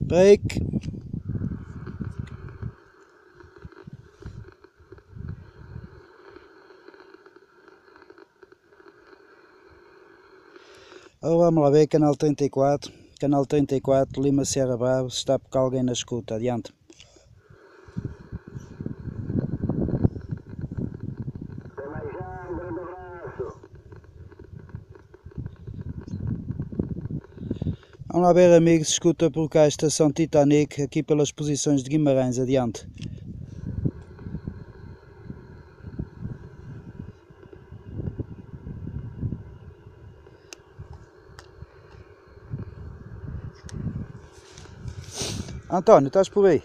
Break. Ora, vamos lá ver, canal 34, canal 34, Lima Serra Bravo, se está porque alguém na escuta, adiante. Vamos lá ver amigos, escuta por cá a estação Titanic, aqui pelas posições de Guimarães, adiante. António, estás por aí?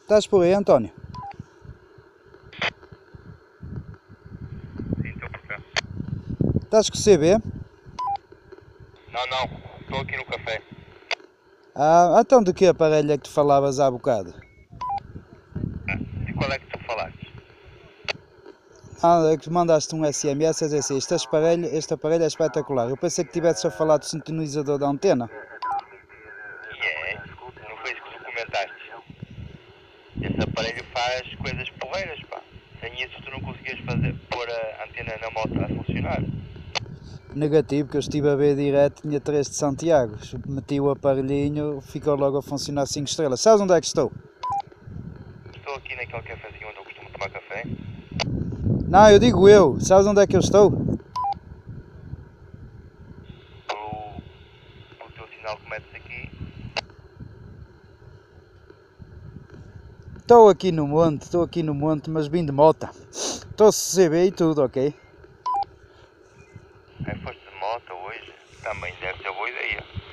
Estás por aí, António? Sim, estou por cá. Estás com o CB? Não, não, estou aqui no café. Ah, então de que aparelho é que tu falavas há bocado? E qual é que tu falaste? Ah, é que tu mandaste um SMS a dizer assim, este aparelho, este aparelho é espetacular. Eu pensei que tivesses a falar do sintonizador da antena. É, não foi isso que tu comentaste. Esse aparelho faz coisas porreiras, pá. Sem isso tu não conseguias fazer, pôr a antena na moto a funcionar. Negativo, que eu estive a ver direto, tinha 3 de Santiago. Meti o aparelhinho, ficou logo a funcionar 5 estrelas. Sabes onde é que estou? Estou aqui naquele cafezinho onde eu costumo tomar café. Não, eu digo eu. Sabes onde é que eu estou? O, o teu sinal começa aqui. Estou aqui no monte, estou aqui no monte, mas vim de moto. Estou CB e tudo, ok? Aí foste de moto hoje. Também deve ser boa ideia.